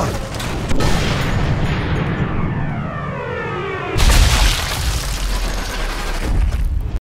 Ah!